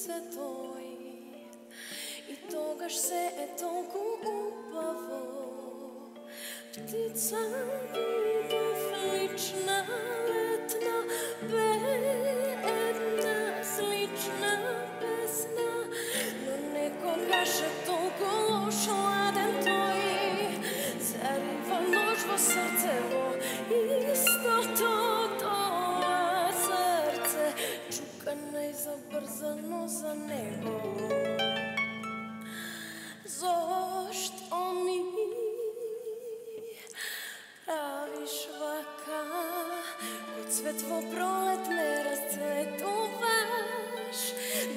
се тој И тогаш се е толку убаво Птица видов лична летна Бе една слична песна Но некогаш е толку лош ладен тој Зарива нож во срцево цвет во пролет ме расцветуваш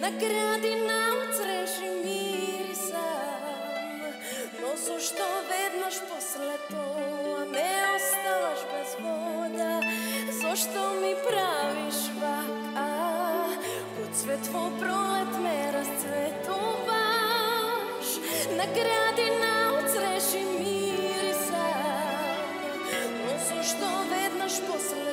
На градина оцреши мирисам Но зошто веднаш после тоа ме оставаш без вода Зошто ми правиш вака? Под цвет во пролет ме расцветуваш На градина оцреши мирисам Но зошто веднаш после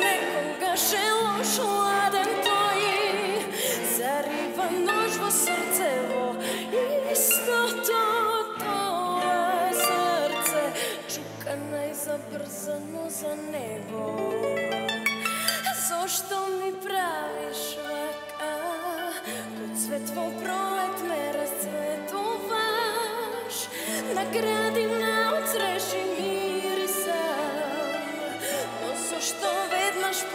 некогаш е лош ладен тој Зарива нож во срцево Истото тоа срце. Чука најзабрзано за него. Зошто ми правиш вака? Кој цвет во пролет ме расцветуваш На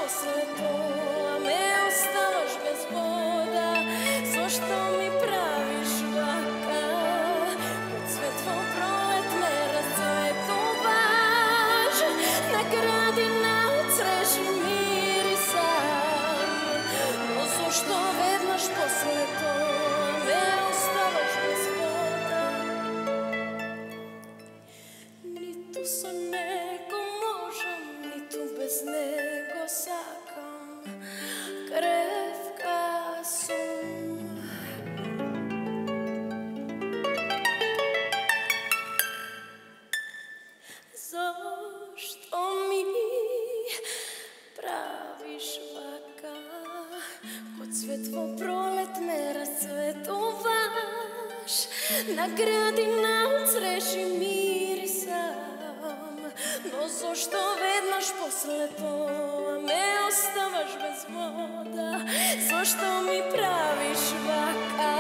posle toga me ostaš bez voda, so što Зошто ми правиш вака? Ко цвет во пролет ме расцветуваш На градина оцреши мирисам Но зошто веднаш после тоа ме оставаш без вода? Зошто ми правиш вака?